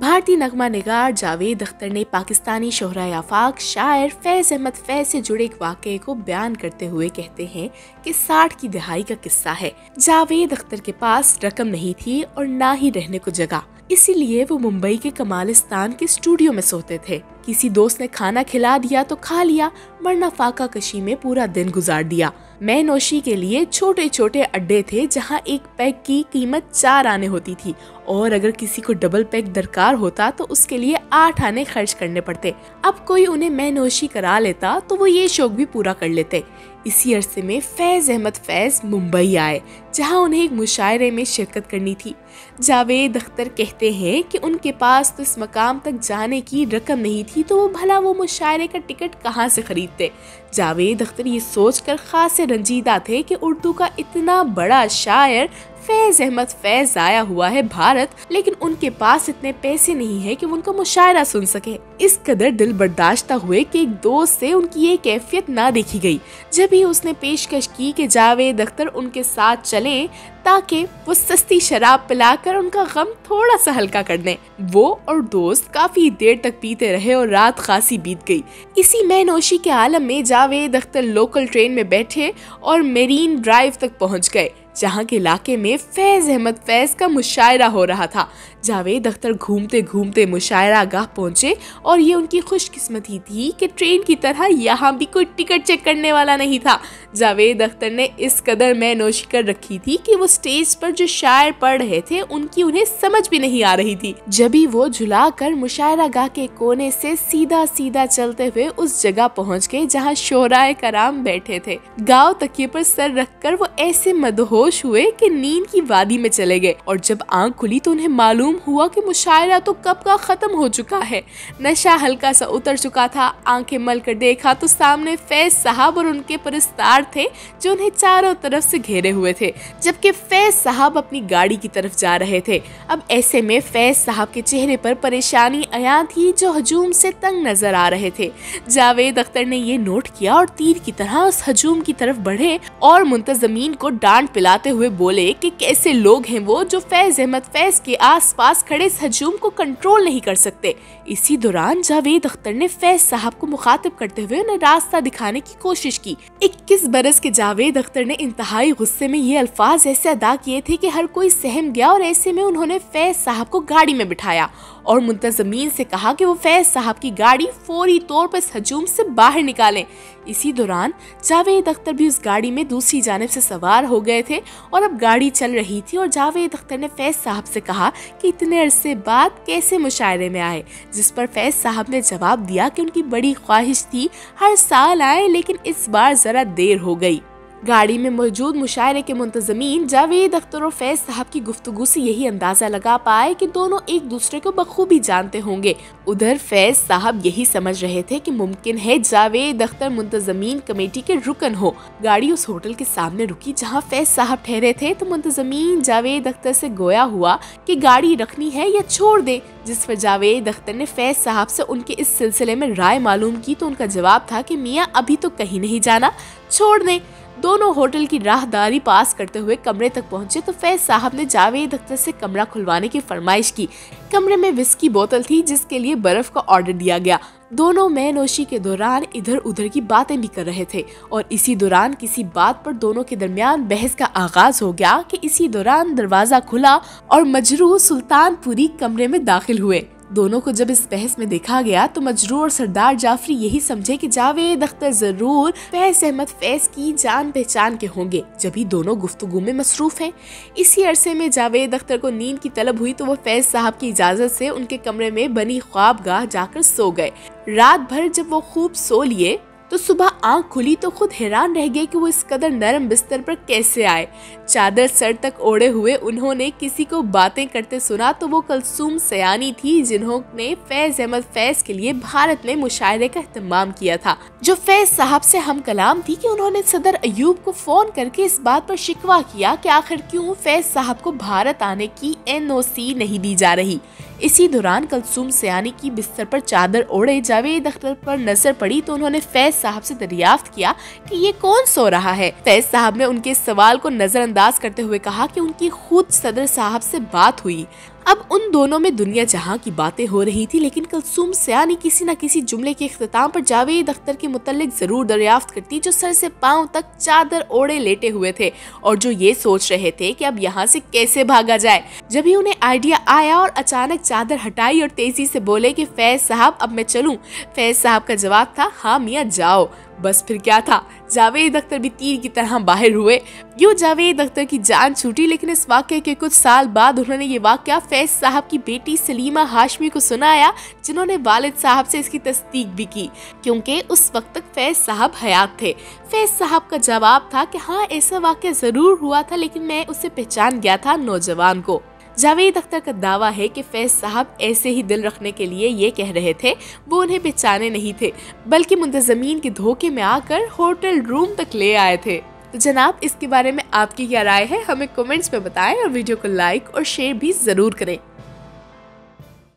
भारतीय नगमा निगार जावेद अख्तर ने पाकिस्तानी शोहरा आफाक शायर फैज अहमद फैज से जुड़े एक वाक़े को बयान करते हुए कहते हैं कि साठ की दहाई का किस्सा है। जावेद अख्तर के पास रकम नहीं थी और ना ही रहने को जगह। इसीलिए वो मुंबई के कमालिस्तान के स्टूडियो में सोते थे। किसी दोस्त ने खाना खिला दिया तो खा लिया, वरना फाका कशी में पूरा दिन गुजार दिया। मैं नोशी के लिए छोटे छोटे अड्डे थे जहाँ एक पैक की कीमत चार आने होती थी और अगर किसी को डबल पैक दरकार होता तो उसके लिए आठ आने खर्च करने पड़ते। अब कोई उन्हें मैं नोशी करा लेता तो वो ये शौक भी पूरा कर लेते। इसी अरसे में फैज अहमद फैज मुंबई आए, जहाँ उन्हें एक मुशायरे में शिरकत करनी थी। जावेद अख्तर कहते हैं कि उनके पास तो इस मकाम तक जाने की रकम नहीं थी तो वो भला वो मुशायरे का टिकट कहाँ से खरीदते? जावेद अख्तर ये सोच कर खास रंजीदा थे कि उर्दू का इतना बड़ा शायर फैज अहमद फैज आया हुआ है भारत, लेकिन उनके पास इतने पैसे नहीं है कि वो उनका मुशायरा सुन सके। इस कदर दिल बर्दाश्त हुए कि एक दोस्त से उनकी ये कैफियत ना देखी गई। जब ही उसने पेशकश की कि जावेद अख्तर उनके साथ चले, ताकि वो सस्ती शराब पिलाकर उनका गम थोड़ा सा हल्का कर दें। वो और दोस्त काफ़ी देर तक पीते रहे और रात खासी बीत गई। इसी मैनोशी के आलम में जावेद अख्तर लोकल ट्रेन में बैठे और मेरीन ड्राइव तक पहुँच गए। जहाँ के इलाके में फैज अहमद फैज का मुशायरा हो रहा था। जावेद अख्तर घूमते घूमते मुशायरा गाह पहुँचे और ये उनकी खुशकिस्मती थी कि ट्रेन की तरह यहाँ भी कोई टिकट चेक करने वाला नहीं था। जावेद अख्तर ने इस कदर मैं नोशी कर रखी थी कि वो स्टेज पर जो शायर पढ़ रहे थे, उनकी उन्हें समझ भी नहीं आ रही थी। जब भी वो झुला कर मुशायरा गाह के कोने से सीधा सीधा चलते हुए उस जगह पहुँच गए जहाँ शोराय कराम बैठे थे। गाँव तकिए पर सर रखकर वो ऐसे मदहोश हुए कि नींद की वादी में चले गए और जब आँख खुली तो उन्हें मालूम हुआ कि मुशायरा तो कब का खत्म हो चुका है। नशा हल्का सा उतर चुका था। आँखें मल कर देखा तो सामने फैज साहब और उनके परिस्तार थे, जो उन्हें चारों तरफ़ से घेरे हुए थे, जबकि फैज साहब अपनी गाड़ी की तरफ़ जा रहे थे। अब ऐसे में फैज साहब के चेहरे पर परेशानी आया थी, जो हजूम से तंग नज़र आ रहे थे। जावेद अख्तर ने ये नोट किया और तीर की तरह उस हजूम की तरफ़ बढ़े और मुंतजमीन को डांट पिलाते हुए बोले कि कैसे लोग हैं वो जो फैज अहमद फैज के आस पास खड़े इस हजूम को कंट्रोल नहीं कर सकते। इसी दौरान जावेद अख्तर ने फैज साहब को मुखातिब करते हुए उन्हें रास्ता दिखाने की कोशिश की। इक्कीस बरस के जावेद अख्तर ने इंतहाई गुस्से में ये अल्फाज ऐसे अदा किए थे कि हर कोई सहम गया और ऐसे में उन्होंने फैज साहब को गाड़ी में बिठाया। और मुंतजमीन से कहा कि वो फैज साहब की गाड़ी फौरी तौर पर इस हजूम से बाहर निकालें। इसी दौरान जावेद अख्तर भी उस गाड़ी में दूसरी जानब से सवार हो गए थे और अब गाड़ी चल रही थी और जावेद अख्तर ने फैज साहब से कहा कि इतने अरसे बाद कैसे मुशायरे में आए, जिस पर फैज साहब ने जवाब दिया कि उनकी बड़ी ख्वाहिश थी, हर साल आए, लेकिन इस बार जरा देर हो गई। गाड़ी में मौजूद मुशायरे के मुंतजमीन जावेद अख्तर और फैज साहब की गुफ्तगु से यही अंदाज़ा लगा पाए कि दोनों एक दूसरे को बखूबी जानते होंगे। उधर फैज साहब यही समझ रहे थे कि मुमकिन है जावेद अख्तर मुंतजमीन कमेटी के रुकन हो। गाड़ी उस होटल के सामने रुकी जहाँ फैज साहब ठहरे थे तो मुंतजमीन जावेद अख्तर से गोया हुआ कि गाड़ी रखनी है या छोड़ दे, जिस पर जावेद अख्तर ने फैज साहब से उनके इस सिलसिले में राय मालूम की तो उनका जवाब था कि मियाँ अभी तो कहीं नहीं जाना, छोड़ दें। दोनों होटल की राहदारी पास करते हुए कमरे तक पहुँचे तो फैज साहब ने जावेद अख्तर से कमरा खुलवाने की फरमाइश की। कमरे में विस्की बोतल थी, जिसके लिए बर्फ़ का ऑर्डर दिया गया। दोनों मैनोशी के दौरान इधर उधर की बातें भी कर रहे थे और इसी दौरान किसी बात पर दोनों के दरमियान बहस का आगाज़ हो गया कि इसी दौरान दरवाज़ा खुला और मजरू सुल्तानपुरी कमरे में दाखिल हुए। दोनों को जब इस बहस में देखा गया तो मजरू और सरदार जाफरी यही समझे कि जावेद अख्तर ज़रूर फैज अहमद फैज की जान पहचान के होंगे, जब ही दोनों गुफ्तगु में मसरूफ हैं। इसी अरसे में जावेद अख्तर को नींद की तलब हुई तो वो फैज साहब की इजाज़त से उनके कमरे में बनी ख्वाब जाकर सो गए। रात भर जब वो खूब सो लिए तो सुबह आँख खुली तो खुद हैरान रह गए कि वो इस कदर नरम बिस्तर पर कैसे आए। चादर सर तक ओढ़े हुए उन्होंने किसी को बातें करते सुना तो वो कलसूम सयानी थी जिन्होंने फैज अहमद फैज के लिए भारत में मुशायरे का अहतमाम किया था। जो फैज साहब से हम कलाम थी कि उन्होंने सदर अयूब को फ़ोन करके इस बात पर शिकवा किया कि आखिर क्यों फैज साहब को भारत आने की एनओसी नहीं दी जा रही। इसी दौरान कलसूम सयानी की बिस्तर पर चादर ओढ़े जावेद अख्तर पर नज़र पड़ी तो उन्होंने फैज साहब से दरियाफ्त किया कि ये कौन सो रहा है। फैज साहब ने उनके सवाल को नजरअंदाज करते हुए कहा कि उनकी खुद सदर साहब से बात हुई। अब उन दोनों में दुनिया जहाँ की बातें हो रही थी, लेकिन कलसूम सयानी किसी न किसी जुमले के अख्ताम पर जावेद अख्तर के मुतलिक ज़रूर दरियाफ्त करती जो सर से पाँव तक चादर ओढ़े लेटे हुए थे और जो ये सोच रहे थे कि अब यहाँ से कैसे भागा जाए। जब ही उन्हें आइडिया आया और अचानक चादर हटाई और तेज़ी से बोले कि फैज साहब, अब मैं चलूँ। फैज साहब का जवाब था हाँ मियाँ, जाओ। बस फिर क्या था? जावेद अख्तर भी तीर की तरह बाहर हुए। यूँ जावेद अख्तर की जान छूटी, लेकिन इस वाक्य के कुछ साल बाद उन्होंने ये वाक्य फैज साहब की बेटी सलीमा हाशमी को सुनाया, जिन्होंने वालिद साहब से इसकी तस्दीक भी की, क्योंकि उस वक्त तक फैज साहब हयात थे। फैज साहब का जवाब था कि हाँ ऐसा वाक्य ज़रूर हुआ था, लेकिन मैं उसे पहचान गया था नौजवान को। जावेद अख्तर का दावा है कि फैज साहब ऐसे ही दिल रखने के लिए ये कह रहे थे, वो उन्हें बेचाने नहीं थे, बल्कि मुंतजमीन के धोखे में आकर होटल रूम तक ले आए थे। तो जनाब, इसके बारे में आपकी क्या राय है? हमें कमेंट्स में बताएँ और वीडियो को लाइक और शेयर भी ज़रूर करें।